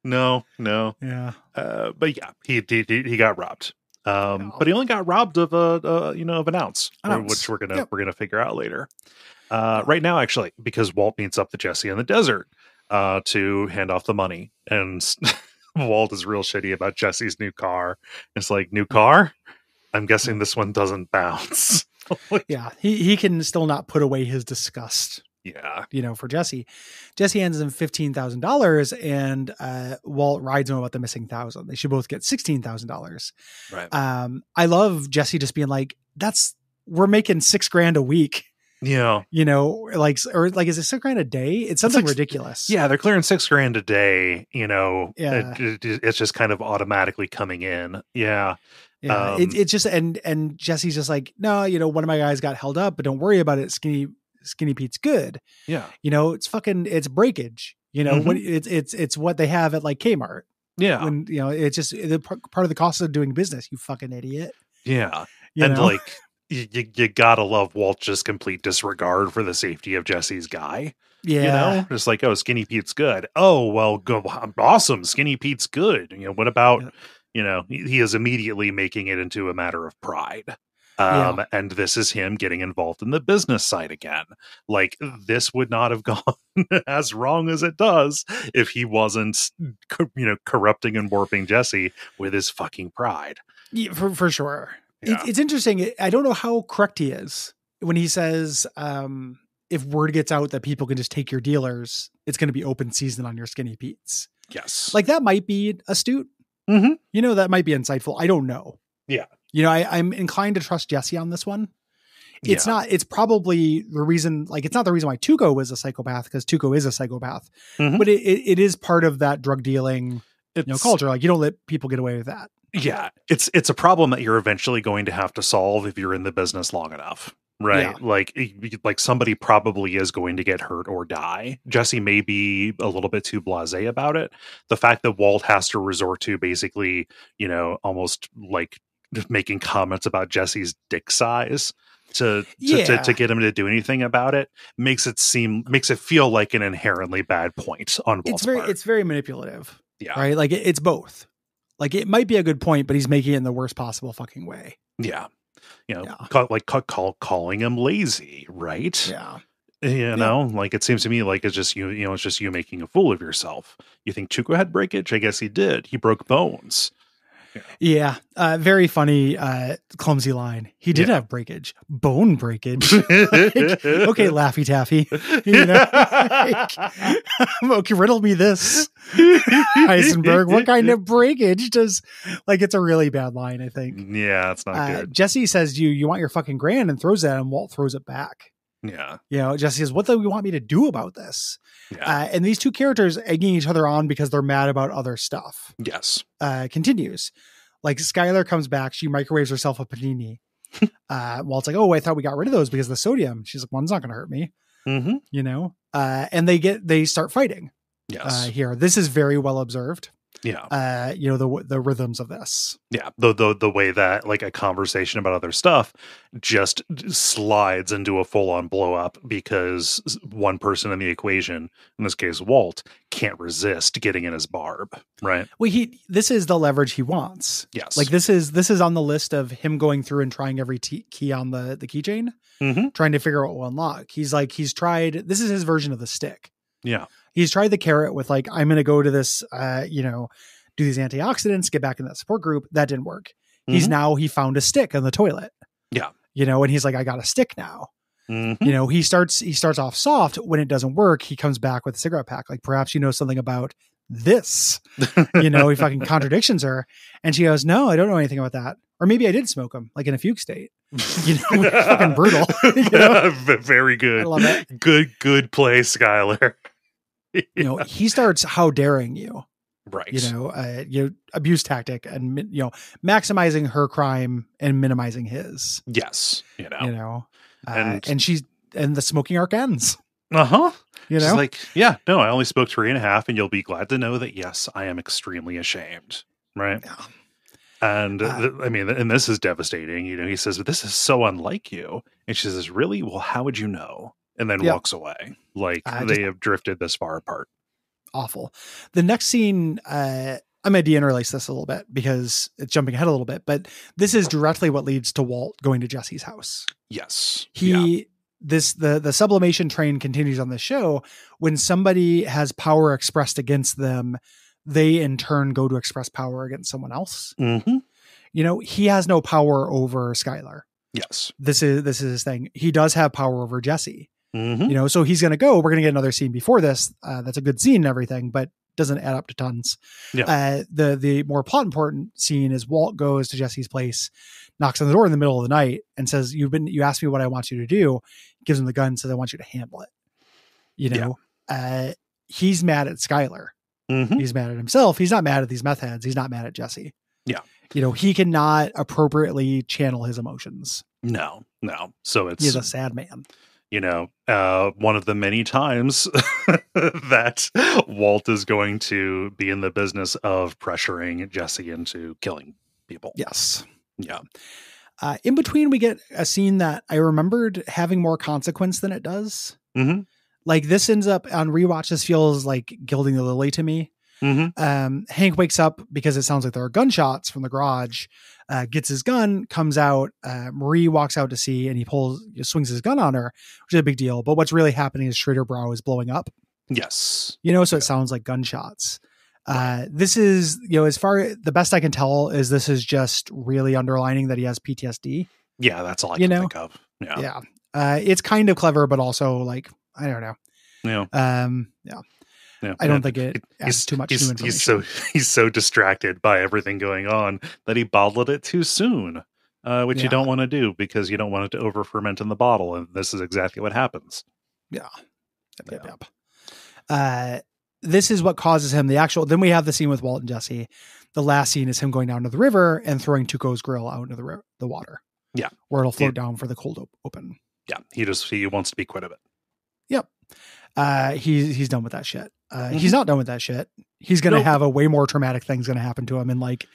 no, no. yeah, Uh, but yeah, he, he he he got robbed. Um, No. but he only got robbed of a, uh you know of an ounce, An ounce. which we're gonna Yep. we're gonna figure out later. Uh, right now, actually, because Walt meets up to Jesse in the desert uh, to hand off the money, and Walt is real shitty about Jesse's new car. It's like new car. I'm guessing this one doesn't bounce. yeah. He he can still not put away his disgust. Yeah, You know, for Jesse, Jesse hands him fifteen thousand dollars, and uh, Walt rides him about the missing thousand. They should both get sixteen thousand dollars. right. Um, I love Jesse just being like, "That's we're making six grand a week." yeah, You know, like or like is it six grand a day? It's something like- ridiculous. yeah. They're clearing six grand a day. You know, Yeah. it- it- it's just kind of automatically coming in. Yeah, Yeah, Um, it, it's just and and Jesse's just like, no, you know, one of my guys got held up, but don't worry about it. Skinny Skinny Pete's good. yeah, You know, it's fucking it's breakage. You know, what mm-hmm. it's it's it's what they have at like Kmart. yeah, When you know, it's just the part of the cost of doing business. You fucking idiot. yeah. You and know? like you, you, gotta love Walt's just complete disregard for the safety of Jesse's guy. yeah, You know, just like oh, Skinny Pete's good. Oh well, go um, awesome. Skinny Pete's good. You know, what about Yeah. you know he is immediately making it into a matter of pride. Yeah. Um, and this is him getting involved in the business side again. Like this would not have gone as wrong as it does if he wasn't, you know, corrupting and warping Jesse with his fucking pride. Yeah, for for sure. Yeah. It, it's interesting. I don't know how correct he is when he says, um, "If word gets out that people can just take your dealers, it's going to be open season on your Skinny Pete's." Yes, Like that might be astute. Mhm. You know, that might be insightful. I don't know. Yeah. You know, I, I'm inclined to trust Jesse on this one. It's Yeah. not, it's probably the reason, like, it's not the reason why Tuco was a psychopath because Tuco is a psychopath, Mhm. but it, it, it is part of that drug dealing, you know, culture. Like, you don't let people get away with that. yeah it's it's a problem that you're eventually going to have to solve if you're in the business long enough right Yeah. like like somebody probably is going to get hurt or die jesse may be a little bit too blasé about it the fact that walt has to resort to basically you know almost like just making comments about jesse's dick size to to, Yeah. to to get him to do anything about it makes it seem makes it feel like an inherently bad point on Walt's it's very, part. it's very manipulative, yeah right? Like, it, it's both. Like, it might be a good point, but he's making it in the worst possible fucking way. yeah you know Yeah. call, like call, call calling him lazy right Yeah. you know like it seems to me like it's just you you know it's just you making a fool of yourself you think tuco had breakage i guess he did he broke bones Yeah, uh, very funny, uh, clumsy line. He did Yeah. have breakage, bone breakage. okay, Laffy Taffy. You know, like, okay, riddle me this, Heisenberg. What kind of breakage does? Like, it's a really bad line. I think. Yeah, it's not Uh, good. Jesse says, "You you want your fucking grand?" and throws that, and Walt throws it back. Yeah, You know, Jesse says, "What do you want me to do about this?" yeah, Uh, and these two characters egging each other on because they're mad about other stuff yes, uh, continues. Like Skyler comes back, she microwaves herself a panini. uh, Walt's like, "Oh, I thought we got rid of those because of the sodium." She's like, "One's not going to hurt me," hmm you know. Uh, and they get they start fighting yes, uh, here. This is very well observed. Yeah, Uh, you know the the rhythms of this. yeah. The the the way that like a conversation about other stuff just slides into a full on blow up because one person in the equation, in this case Walt, can't resist getting in his barb. Right? Well, he this is the leverage he wants. Yes. Like this is this is on the list of him going through and trying every t- key on the the keychain, hmm trying to figure out what will unlock. He's like he's tried. This is his version of the stick. Yeah. He's tried the carrot with like i'm going to go to this uh you know do these antioxidants get back in that support group that didn't work he's Mhm. now he found a stick in the toilet Yeah. you know and he's like i got a stick now Mhm. you know he starts he starts off soft when it doesn't work he comes back with a cigarette pack like perhaps you know something about this you know he fucking contradictions her and she goes no i don't know anything about that or maybe i did smoke them like in a fugue state you know fucking brutal you know? Very i good. love it Good, good play, Skyler. You know he starts how daring you right. you know, uh, you know, abuse tactic and you know, maximizing her crime and minimizing his. Yes. You know. You know, uh, And- and she's and the smoking arc ends. Uh huh. You She's know, like, yeah, no, I only spoke three and a half, and you'll be glad to know that yes, I am extremely ashamed. Right. Yeah. And Uh, th- I mean, and this is devastating. You know, he says, but this is so unlike you. And she says, really? Well, how would you know? And then Yeah. walks away. Like I they just- have drifted this far apart. awful. The next scene, uh, I'm gonna de-interlace this a little bit because it's jumping ahead a little bit, but this is directly what leads to Walt going to Jesse's house. Yes. He yeah. this the the sublimation train continues on the show when somebody has power expressed against them they in turn go to express power against someone else hmm you know he has no power over skyler Yes. this is this is his thing he does have power over jesse hmm you know so he's gonna go. We're gonna get another scene before this uh, that's a good scene and everything but doesn't add up to tons. Yeah. uh, the the more plot important scene is walt goes to jesse's place knocks on the door in the middle of the night and says you've been you asked me what i want you to do. Gives him the gun says i want you to handle it. You Yeah. know uh he's mad at skyler hmm he's mad at himself. He's not mad at these meth heads. He's not mad at jesse. Yeah. you know he cannot appropriately channel his emotions. No, no. So it's he's a sad man you know, uh, one of the many times that Walt is going to be in the business of pressuring Jesse into killing people. yes Yeah. Uh, in between, we get a scene that I remembered having more consequence than it does. hmm Like this ends up on rewatch. This feels like gilding the lily to me. hmm Um, Hank wakes up because it sounds like there are gunshots from the garage. Uh, gets his gun, comes out. Uh, Marie walks out to see, and he pulls, swings his gun on her, which is a big deal. But what's really happening is Schraderbräu is blowing up. Yes. You know, so it sounds like gunshots. Uh, this is, you know, as far the best I can tell is this is just really underlining that he has PTSD. Yeah, that's all I You can know? think of. Yeah. yeah uh it's kind of clever but also like i don't know Yeah. um yeah yeah. i don't And think it adds he's too much he's, new information he's so he's so distracted by everything going on that he bottled it too soon. Uh, which you don't want to do because you don't want it to over ferment in the bottle, and this is exactly what happens. yep, yep, Yeah. yep. uh this is what causes him the actual then we have the scene with walt and jesse the last scene is him going down to the river and throwing tuco's grill out into the ri- the water Yeah. where it'll float Yeah. down for the cold op- open Yeah, he just he wants to be quit of it. uh he's he's done with that shit uh Mhm. he's not done with that shit he's gonna Nope. have a way more traumatic things gonna happen to him in like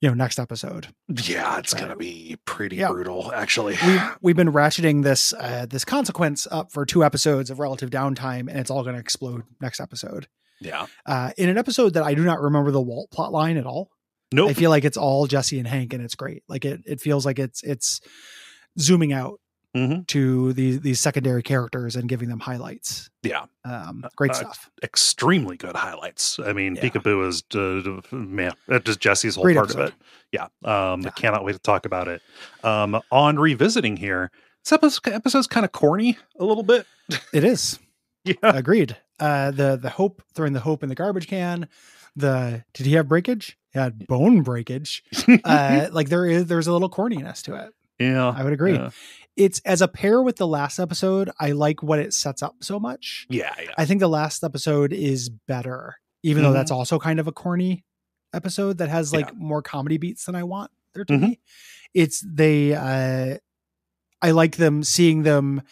you know next episode Yeah, it's Right. gonna be pretty Yeah. brutal, actually. we've we've been ratcheting this uh, this consequence up for two episodes of relative downtime, and it's all going to explode next episode. yeah. Uh, in an episode that I do not remember the Walt plot line at all. Nope. I feel like it's all Jesse and Hank, and it's great. Like it it feels like it's it's zooming out. Mhm. to these these secondary characters and giving them highlights. Yeah, Um, great Uh, stuff. extremely good highlights. I mean, Yeah. Peekaboo is uh, man, uh, just Jesse's whole Great part episode. of it. Yeah, um, I Yeah. cannot wait to talk about it. Um, on revisiting here, this episode, episode's kind of corny a little bit. It is. Yeah, Agreed. Uh, the the hope throwing the hope in the garbage can. The did he have breakage? He had bone breakage. Uh, like there is there's a little corniness to it. yeah, I would agree. Yeah, It's as a pair with the last episode. I like what it sets up so much. yeah. yeah. I think the last episode is better, even though that's also kind of a corny episode that has like more comedy beats than I want there to Mhm. be. It's they. uh I like them seeing them.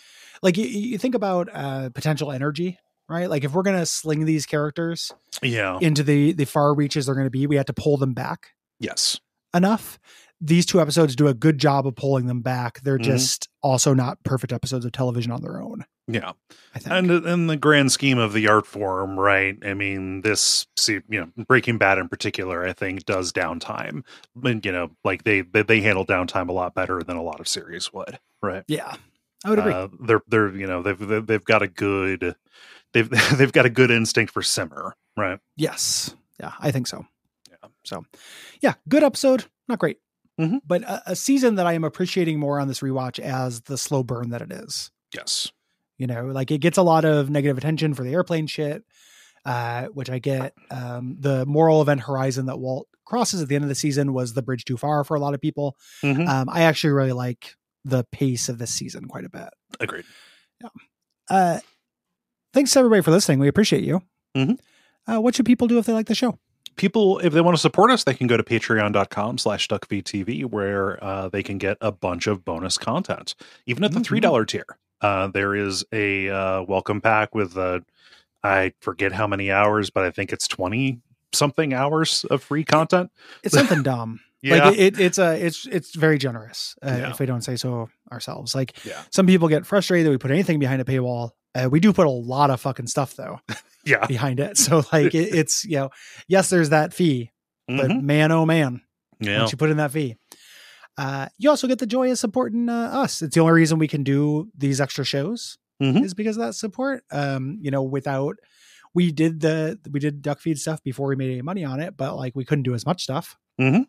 Like you, you think about uh potential energy, right? Like if we're gonna sling these characters yeah. into the the far reaches they're gonna be, we have to pull them back Yes. enough. These two episodes do a good job of pulling them back. They're Mhm. just also not perfect episodes of television on their own. Yeah. I think. And in the grand scheme of the art form, right? I mean, this, see, you know, Breaking Bad in particular, I think, does downtime. And, you know, like they they, they handle downtime a lot better than a lot of series would, right? yeah, I would agree. Uh, they're they're you know they've they've they've got a good they've they've got a good instinct for simmer, right? Yes. Yeah, I think so. Yeah. So, yeah, good episode. Not great, Mhm. but a, a season that I am appreciating more on this rewatch as the slow burn that it is. Yes. You know, like it gets a lot of negative attention for the airplane shit, uh, which I get. Um, the moral event horizon that Walt crosses at the end of the season was the bridge too far for a lot of people. Mhm. Um, I actually really like the pace of this season quite a bit. Agreed. Uh, thanks everybody for listening. We appreciate you. Mhm. Uh, what should people do if they like the show? People if they want to support us they can go to patreon.com slash duckvtv where uh, they can get a bunch of bonus content even at the Mhm. three dollar tier uh, there is a uh, welcome pack with uh, i forget how many hours but i think it's 20 something hours of free content It's something dumb. yeah Like it, it's a it's it's very generous uh, Yeah. if we don't say so ourselves. Like yeah some people get frustrated that we put anything behind a paywall. Uh, we do put a lot of fucking stuff though yeah behind it. So like it, it's you know yes there's that fee, but Mhm. man oh man yeah once you put in that fee. Uh, you also get the joy of supporting uh, us. It's the only reason we can do these extra shows Mhm. is because of that support. Um, you know, without we did the we did duck feed stuff before we made any money on it, but like we couldn't do as much stuff Mhm.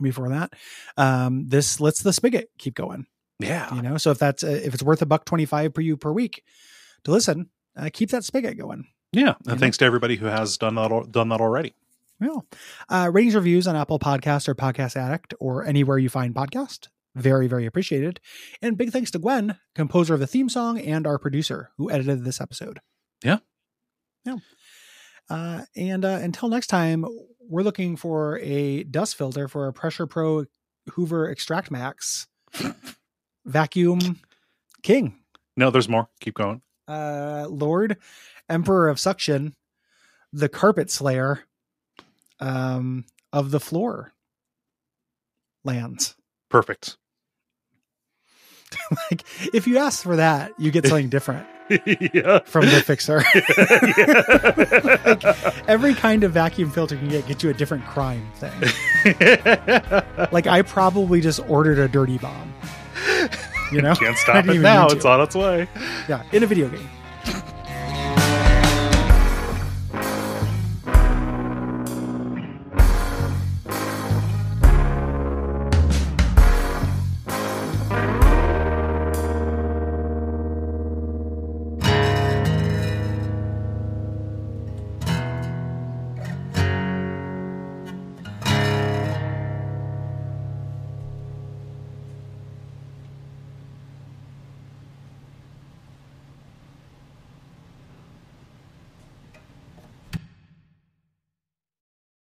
before that. Um, this lets the spigot keep going. yeah You know, so if that's uh, if it's worth a buck twenty five per you per week to listen, uh, keep that spigot going. yeah know? and thanks to everybody who has done that al- done that already Well, uh, ratings reviews on Apple Podcast or Podcast Addict or anywhere you find podcast. Very, very appreciated. And big thanks to Gwen, composer of the theme song and our producer who edited this episode. Yeah. Yeah. Uh, and uh, until next time, we're looking for a dust filter for a Pressure Pro Hoover Extract Max Vacuum King. no there's more keep going Uh, Lord, Emperor of Suction, the Carpet Slayer um, of the Floor lands. perfect like, if you ask for that, you get something different yeah from the fixer. Yeah. Every kind of vacuum filter you can get gets you a different crime thing. Like, I probably just ordered a dirty bomb. You know? Can't stop it now. It's on its way. Yeah, in a video game.